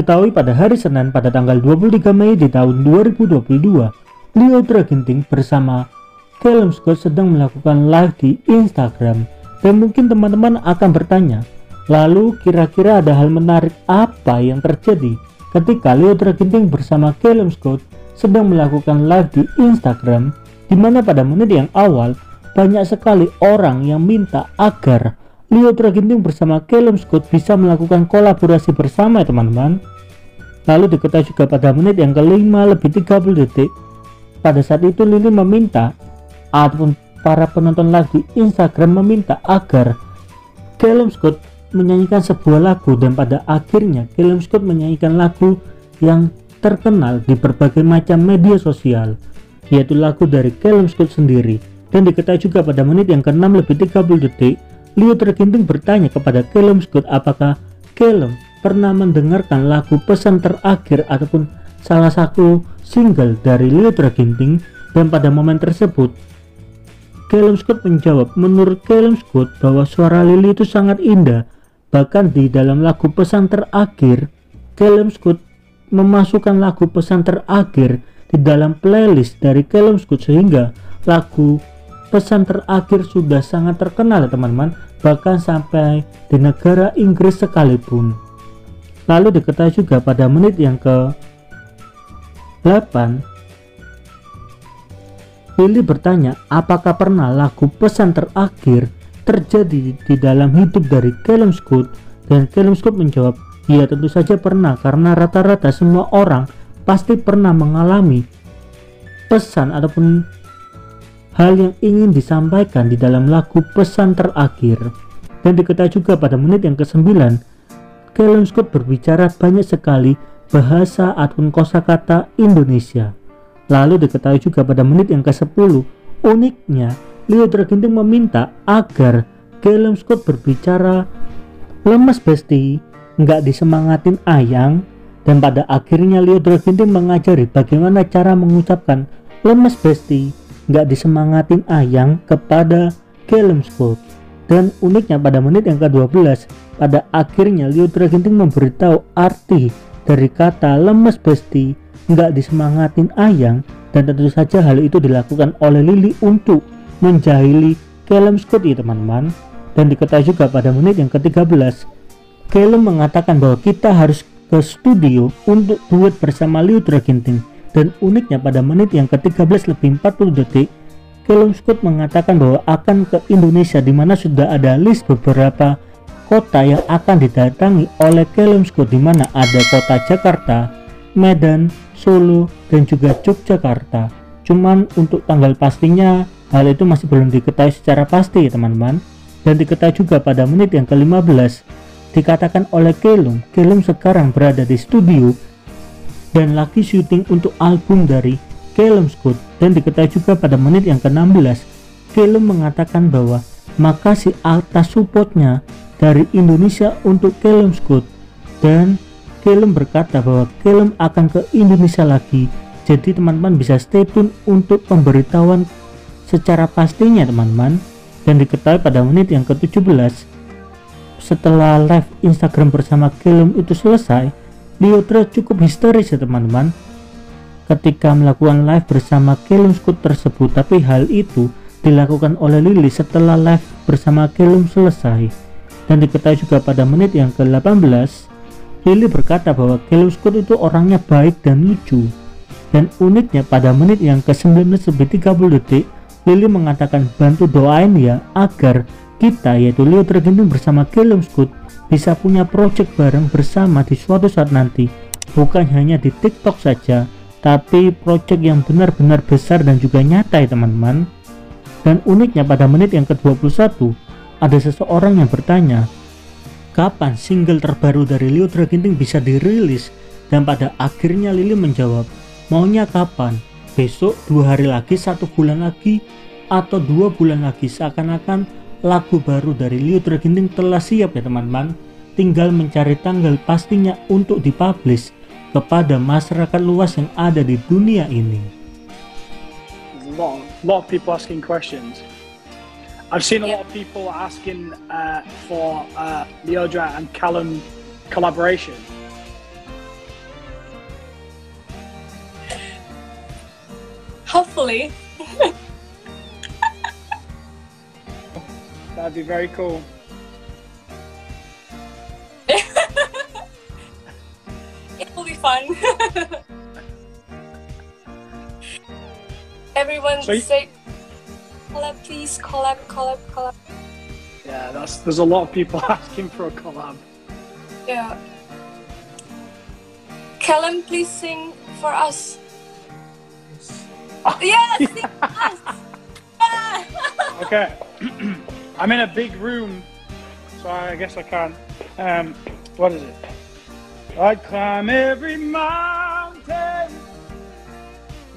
Diketahui pada hari Senin pada tanggal 23 Mei di tahun 2022, Leo Draginting bersama Callum Scott sedang melakukan live di Instagram. Dan mungkin teman-teman akan bertanya, lalu kira-kira ada hal menarik apa yang terjadi ketika Leo Draginting bersama Callum Scott sedang melakukan live di Instagram di mana pada menit yang awal banyak sekali orang yang minta agar Leo Draginting bersama Callum Scott bisa melakukan kolaborasi bersama ya teman-teman lalu diketahui juga pada menit yang kelima lebih 30 detik. Pada saat itu Lily meminta ataupun para penonton live di Instagram meminta agar Callum Scott menyanyikan sebuah lagu dan pada akhirnya Callum Scott menyanyikan lagu yang terkenal di berbagai macam media sosial yaitu lagu dari Callum Scott sendiri. Dan diketahui juga pada menit yang ke-6 lebih 30 detik Leo terginting bertanya kepada Callum Scott apakah Callum pernah mendengarkan lagu pesan terakhir ataupun salah satu single dari Leo terginting dan pada momen tersebut Callum Scott menjawab menurut Callum Scott bahwa suara Lily itu sangat indah. Bahkan di dalam lagu pesan terakhir Callum Scott memasukkan lagu pesan terakhir di dalam playlist dari Callum Scott sehingga lagu pesan terakhir sudah sangat terkenal teman-teman bahkan sampai di negara Inggris sekalipun lalu diketahui juga pada menit yang ke 8 Lily bertanya apakah pernah lagu pesan terakhir terjadi di dalam hidup dari Callum Scott? Dan Callum Scott menjawab iya tentu saja pernah karena rata-rata semua orang pasti pernah mengalami pesan ataupun hal yang ingin disampaikan di dalam lagu pesan terakhir. Dan diketahui juga pada menit yang ke-9 Scott berbicara banyak sekali bahasa ataupun kosakata Indonesia. Lalu diketahui juga pada menit yang ke-10 uniknya Leo Draginting meminta agar Callum Scott berbicara lemes besti nggak disemangatin ayang? Dan pada akhirnya Leo Draginting mengajari bagaimana cara mengucapkan lemes besti nggak disemangatin Ayang? kepada Callum Scott dan uniknya pada menit yang ke-12 pada akhirnya Leo Draginting memberitahu arti dari kata lemes besti. Nggak disemangatin Ayang. Dan tentu saja hal itu dilakukan oleh Lily untuk menjahili Callum Scott ya teman-teman. Dan diketahui juga pada menit yang ke-13 Callum mengatakan bahwa kita harus ke studio untuk duet bersama Leo Draginting dan uniknya pada menit yang ke-13 lebih 40 detik Callum Scott mengatakan bahwa akan ke Indonesia di mana sudah ada list beberapa kota yang akan didatangi oleh Scott di mana ada kota Jakarta, Medan, Solo, dan juga Yogyakarta. Cuman untuk tanggal pastinya hal itu masih belum diketahui secara pasti teman-teman. Dan diketahui juga pada menit yang ke-15 dikatakan oleh Callum, Callum sekarang berada di studio dan lagi syuting untuk album dari Callum Scott dan diketahui juga pada menit yang ke-16 Callum mengatakan bahwa makasih atas supportnya dari Indonesia untuk Callum Scott. Dan Callum berkata bahwa Callum akan ke Indonesia lagi. Jadi teman-teman bisa stay tune untuk pemberitahuan secara pastinya teman-teman. Dan diketahui pada menit yang ke-17 setelah live Instagram bersama Callum itu selesai Leotra cukup histeris ya teman-teman. Ketika melakukan live bersama Kelum Scott tersebut. Tapi hal itu dilakukan oleh Lily setelah live bersama Kelum selesai dan diketahui juga pada menit yang ke-18 Lily berkata bahwa Kelum Scott itu orangnya baik dan lucu. Dan uniknya pada menit yang ke-19 lebih 30 detik Lily mengatakan bantu doain ya agar kita yaitu Leo tergendung bersama Kelum Scott bisa punya project bareng bersama di suatu saat nanti. Bukan hanya di TikTok saja tapi project yang benar-benar besar dan juga nyata ya teman-teman. Dan uniknya pada menit yang ke-21 ada seseorang yang bertanya kapan single terbaru dari Leo Draginting bisa dirilis? Dan pada akhirnya Lili menjawab maunya kapan? Besok dua hari lagi satu bulan lagi atau dua bulan lagi seakan-akan lagu baru dari Leo Draginting telah siap ya teman-teman. Tinggal mencari tanggal pastinya untuk dipublish kepada masyarakat luas yang ada di dunia ini. Lot, lot of people asking questions I've seen a lot of people asking uh, for uh, Leodra and Callum collaboration. Hopefully. That'd be very cool. it will be fun. Everyone so you- safe collab please, collab, collab, collab. Yeah, that's there's a lot of people asking for a collab. Yeah. Callum, please sing for us. Yes, sing for us. Okay. I'm in a big room, so I guess I can. Um, what is it? I'd climb every mountain,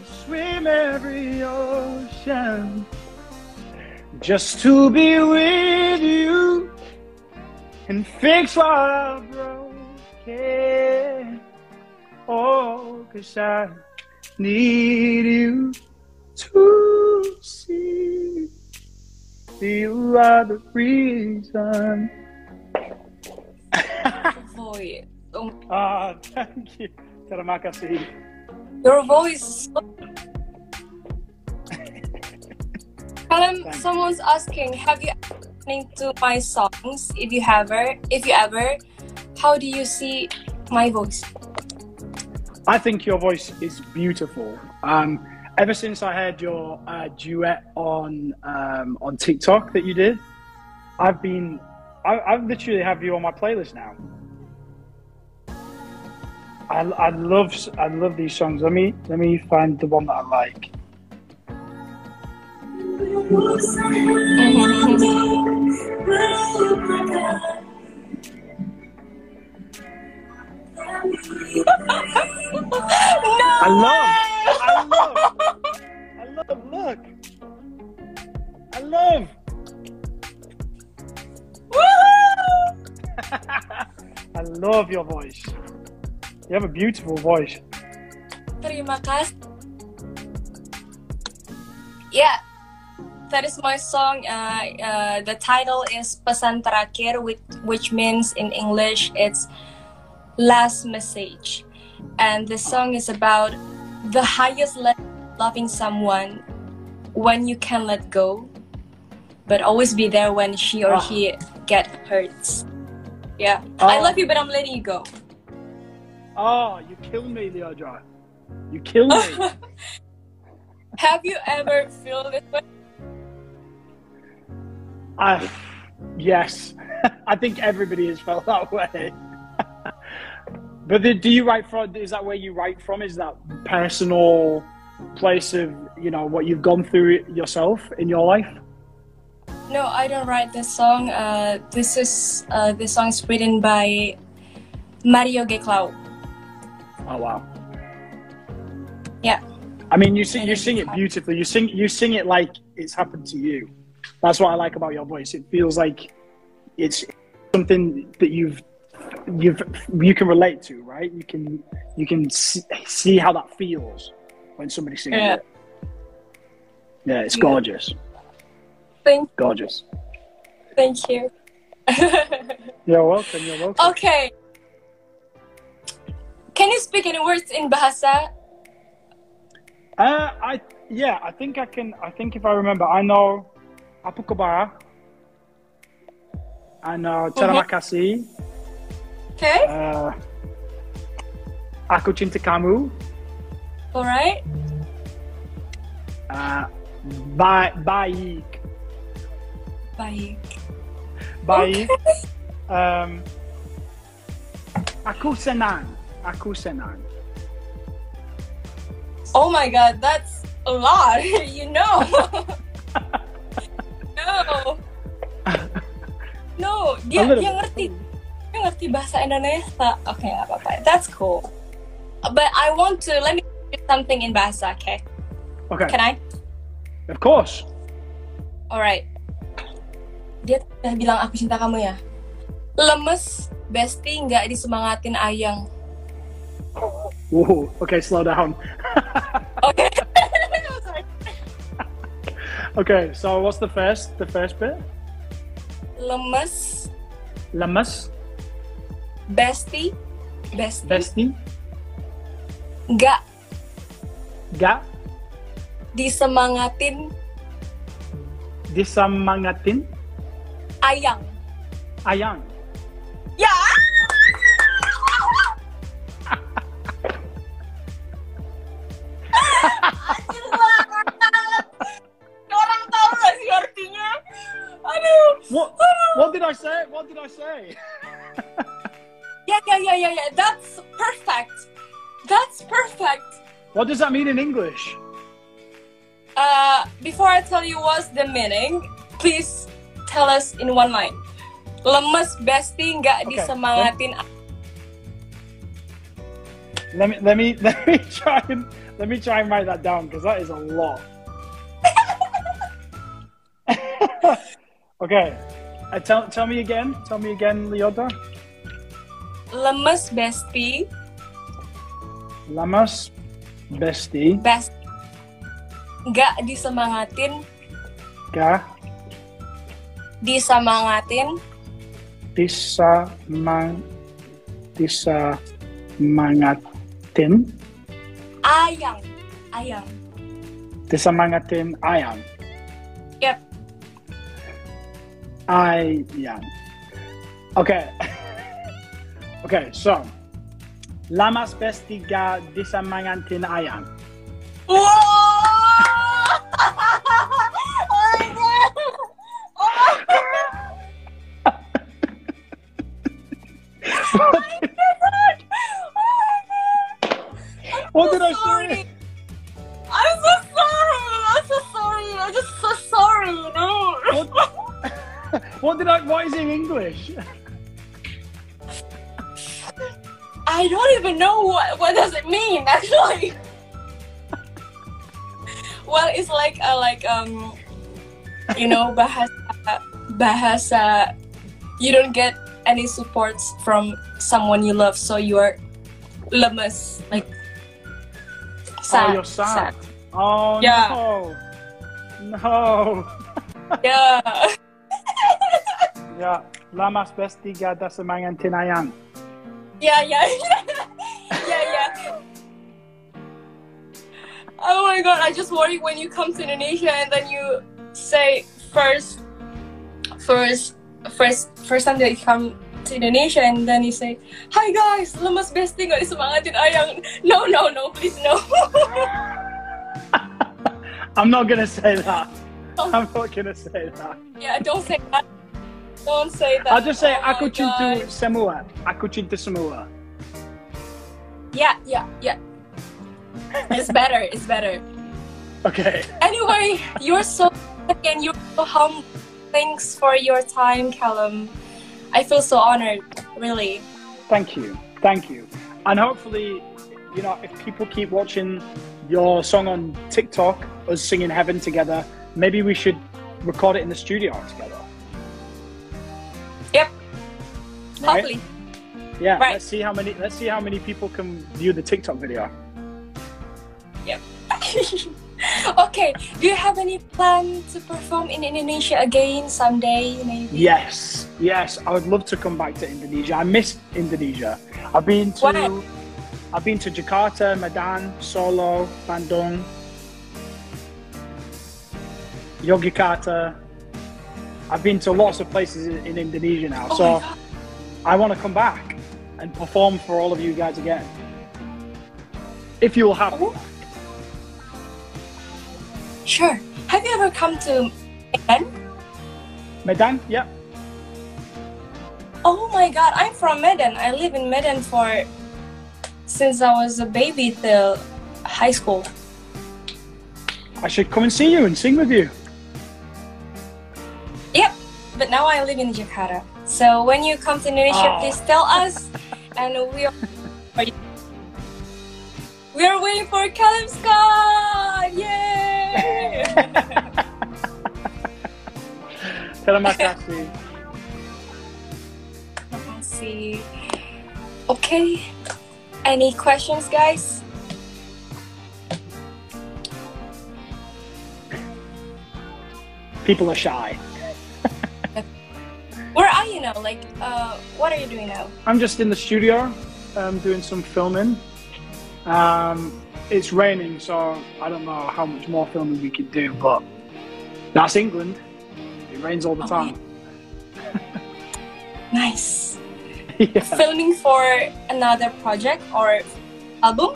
swim every ocean, just to be with you and fix what I've broken. Oh, 'cause I need you to see. You are the reason. Voice. Oh, Ah, thank you. Terima kasih. your voice Callum, someone's asking, have you ever listening to my songs? If you ever, if you ever, how do you see my voice? I think your voice is beautiful. Um, ever since I heard your uh, duet on um, on TikTok that you did, I've been, I, I literally have you on my playlist now. I, I love I love these songs. Let me let me find the one that I like. I love, I love, I love. Look, I love. I love your voice. You have a beautiful voice. Terima kasih. Yeah, that is my song. Uh, uh, the title is Pesan Terakhir, which, which means in English it's Last Message. And the song is about the highest level loving someone when you can let go, but always be there when she or Ah. he get hurts. Yeah, I Oh. love you, but I'm letting you go. Oh, you killed me, Leodra. You killed me. Have you ever feel this way? I, yes, I think everybody has felt that way. but the, do you write from? Is that where you write from? Is that personal place of you know what you've gone through yourself in your life? No, I don't write this song. Uh, this is uh, this song is written by Mario Geklau. Oh wow. Yeah. I mean, you sing you sing it beautifully. You sing you sing it like it's happened to you. That's what I like about your voice. It feels like it's something that you've you've you can relate to, right? You can you can see, see how that feels when somebody sings Yeah. it. Yeah, it's gorgeous, Thank, gorgeous. thank you. You're welcome. You're welcome. okay. Can you speak any words in Bahasa? Uh, I yeah, I think I can. I think if I remember, I know Apucabara, and uh, uh-huh. Taramakasi. Okay. Uh, Akuchintakamu. All right. Uh, ba- Baik. Baik. Baik. Okay. Um, aku senang. Oh my god, that's a lot, you know. dia dia ngerti. Dia ngerti bahasa Indonesia. Oke, nggak apa-apa. That's cool. But I want to let me do something in bahasa, okay? Okay, Can I? of course. Alright. Dia udah bilang aku cinta kamu ya. Lemes, bestie nggak disemangatin ayang. Whoa, okay, slow down. Oke. Okay, so what's the first? The first bit? Lemes, Lemes, bestie, bestie bestie, nggak ga, disemangatin. Disemangatin? Ayang. ayang. What does that mean in English? Uh, before I tell you what's the meaning, please tell us in one line. Lemes bestie nggak Okay. disemangatin. Let me let me let me try and let me try and write that down because that is a lot. okay, uh, tell tell me again. Tell me again, Leota. Lemes bestie, Lamas, bestie, best nggak disemangatin, ga, disemangatin disa, mang, disa, mangatin, ayang, ayang. disa, mangatin, ayam, Yep. ayam. Okay. okay, so. Lamas bestie ga disa, mangatin, ayam. Wow! oh my god! Oh my god! Oh oh what did I sorry. say? I'm so sorry. I'm so sorry. I'm just so sorry. No. What, what did I? What is in English? even know what what does it mean actually. well, it's like a, like um, you know, bahasa bahasa. You don't get any supports from someone you love, so you're lemes, like sad. oh, you're sad. Oh Yeah. no, no. Yeah. Yeah, lamas bestiga dasamangan tinayang. Yeah, yeah, yeah, Oh my god, I just worry when you come to Indonesia and then you say first, first, first, first time that you come to Indonesia and then you say, Hi guys, lemas besti nggak disemangatin ayang. No, no, no, please no. I'm not gonna say that. I'm not gonna say that. yeah, don't say that. Don't say that. I'll just say Oh aku cinta semua. Aku cinta semua. Yeah, yeah, yeah. It's better. It's better. Okay. Anyway, you're so and you're so humble. Thanks for your time, Callum. I feel so honored, really. Thank you. Thank you. And hopefully, you know, if people keep watching your song on TikTok, us singing Heaven together, maybe we should record it in the studio together. Yep. Right? Hopefully. Yeah. Right. Let's see how many let's see how many people can view the TikTok video. okay. Do you have any plan to perform in Indonesia again someday, maybe? Yes. Yes. I would love to come back to Indonesia. I miss Indonesia. I've been to Why? I've been to Jakarta, Medan, Solo, Bandung, Yogyakarta. I've been to lots of places in, in Indonesia now. Oh so. I want to come back and perform for all of you guys again. If you will have me. Oh. Sure. Have you ever come to Medan? Medan, yeah. Oh my god, I'm from Medan. I live in Medan for since I was a baby till high school. I should come and see you and sing with you. Yep. But now I live in Jakarta. So when you come to Indonesia, Oh. please tell us, and we are we are waiting for Scott. Yay! Terima kasih. Let's see. Okay. Any questions, guys? People are shy. Where are you now? Like, uh, what are you doing now? I'm just in the studio um, doing some filming. Um, it's raining, so I don't know how much more filming we could do, but that's England. It rains all the time. Nice. yeah. Filming for another project or album?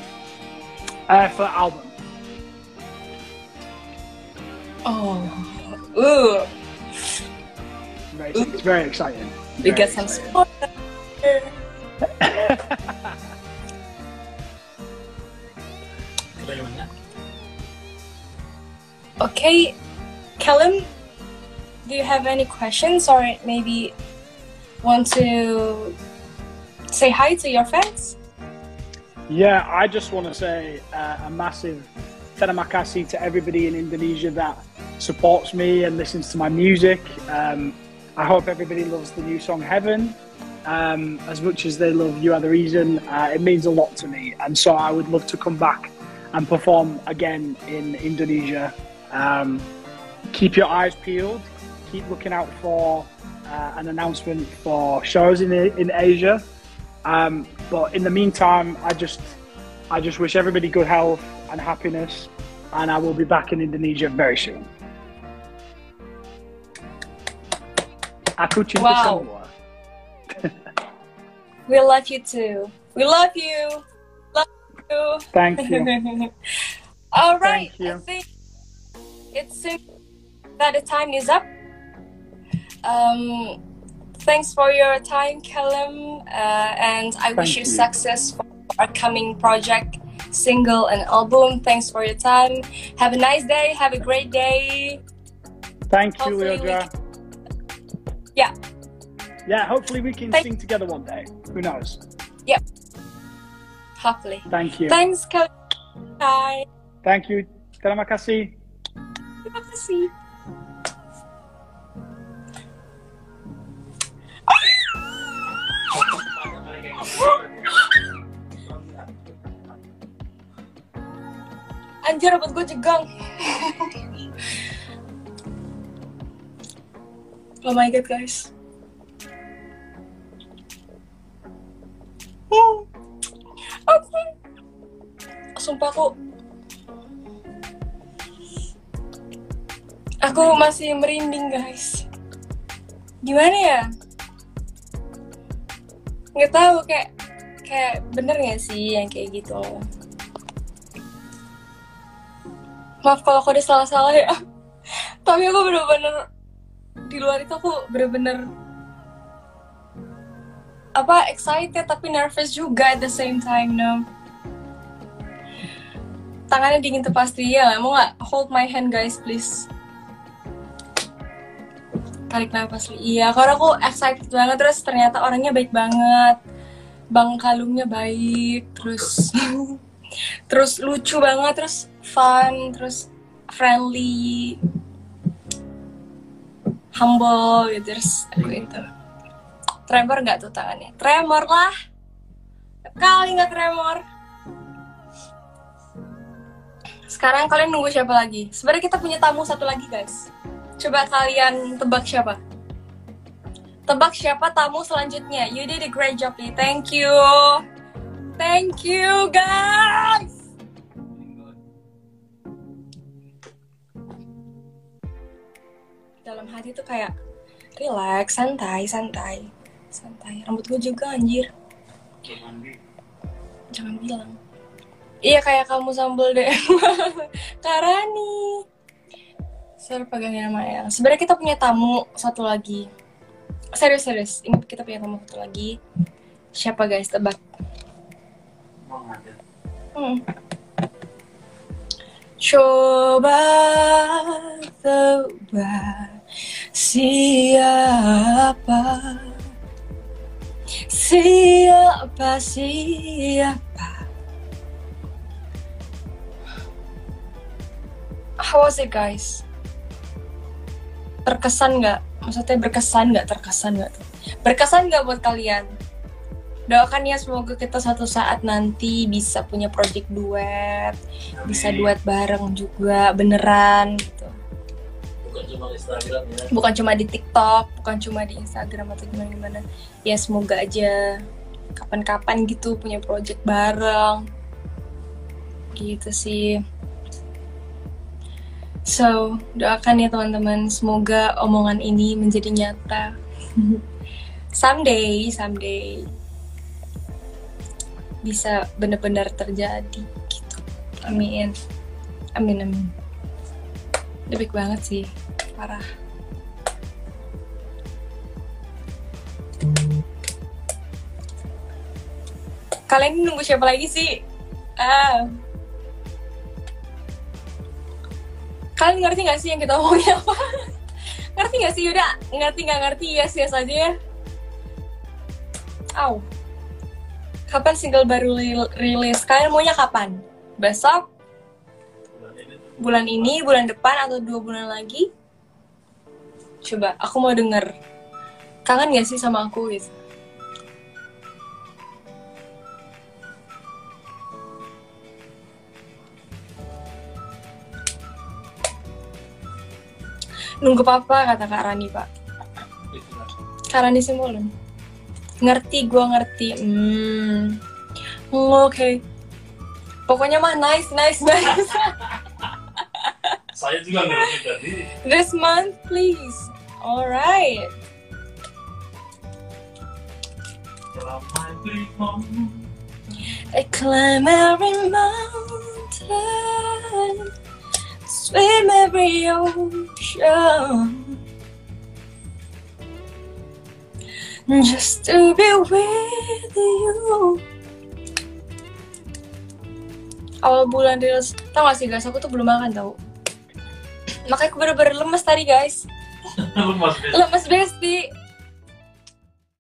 Uh, for album. Oh. Ooh. Very, it's very exciting. We Very get some exciting. spoilers. Okay, Callum, do you have any questions or maybe want to say hi to your fans? Yeah, I just want to say uh, a massive terima kasih to everybody in Indonesia that supports me and listens to my music. Um, I hope everybody loves the new song Heaven um, as much as they love You Are the Reason. Uh, it means a lot to me, and so I would love to come back and perform again in Indonesia. Um, keep your eyes peeled. Keep looking out for uh, an announcement for shows in in Asia. Um, but in the meantime, I just I just wish everybody good health and happiness, and I will be back in Indonesia very soon. Aku cinta Wow. semua. We love you too. We love you. Love you. Thank you. All right. Thank you. I think it seems that the time is up. Um, thanks for your time, Callum, uh, and I wish you, you. success for our coming project, single, and album. Thanks for your time. Have a nice day. Have a great day. Thank you, Hopefully we Leodra. Yeah. Yeah, hopefully we can Thank- sing together one day. Who knows? Yep. Hopefully. Thank you. Thanks, Callum. Bye. Thank you. Terima kasih. Terima kasih. Anjir, rambut gue jegang. oh my god, guys. Hmm. Aku, sumpah aku, aku masih merinding, guys. Gimana ya? Nggak tahu kayak kayak bener nggak sih yang kayak gitu? Maaf kalau aku ada salah-salah ya. Tapi aku bener-bener di luar itu aku bener-bener apa excited tapi nervous juga at the same time no. Tangannya dingin tuh pasti ya mau nggak hold my hand guys please. Tarik nafas iya. Karena aku excited banget terus ternyata orangnya baik banget. Bang kalungnya baik terus terus lucu banget terus fun terus friendly humble gitu terus aku itu. Tremor nggak tuh tangannya? Tremor lah. Kali nggak tremor. Sekarang kalian nunggu siapa lagi? Sebenarnya kita punya tamu satu lagi guys. Coba kalian tebak siapa? Tebak siapa tamu selanjutnya? You did a great job nih thank you thank you guys dalam hati tuh kayak relax santai santai santai rambut gue juga anjir jangan bilang iya kayak kamu sambel deh Karani Saya pegangin nama ya. Sebenarnya kita punya tamu satu lagi. Serius serius. Ini kita punya tamu satu lagi. Siapa guys? Tebak. Hmm. Coba tebak siapa siapa siapa How was it guys? Terkesan nggak? Maksudnya berkesan nggak? Terkesan nggak tuh? Berkesan nggak buat kalian? Doakan ya semoga kita suatu saat nanti bisa punya project duet, bisa duet bareng juga beneran gitu. bukan cuma Instagram ya Bukan cuma di TikTok, bukan cuma di Instagram atau gimana gimana. Ya semoga aja kapan-kapan gitu punya project bareng. gitu sih so doakan ya teman-teman semoga omongan ini menjadi nyata someday someday bisa benar-benar terjadi gitu. Amin. Amin amin. Lebih banget sih parah. Kalian nunggu siapa lagi sih? Ah. Kalian ngerti gak sih yang kita omongin apa? Ngerti gak sih? Udah ngerti nggak ngerti? Yes yes aja ya. Aw. Kapan single baru li- rilis? Kalian maunya kapan? Besok? Bulan ini bulan depan atau dua bulan lagi? Coba aku mau denger. Kangen gak sih sama aku gitu? Nunggu papa kata kak Rani pak. Kak Rani Simbolon ngerti gua ngerti. Hmm. Oke. Pokoknya mah nice nice nice. Saya juga ngerti tadi. this month please. Alright. I climb every mountain, swim every ocean, just to be with you. Awal bulan rilis, tau gak sih guys, aku tuh belum makan tau. Makanya aku bener-bener lemes tadi guys. Lu mas Lemes besti.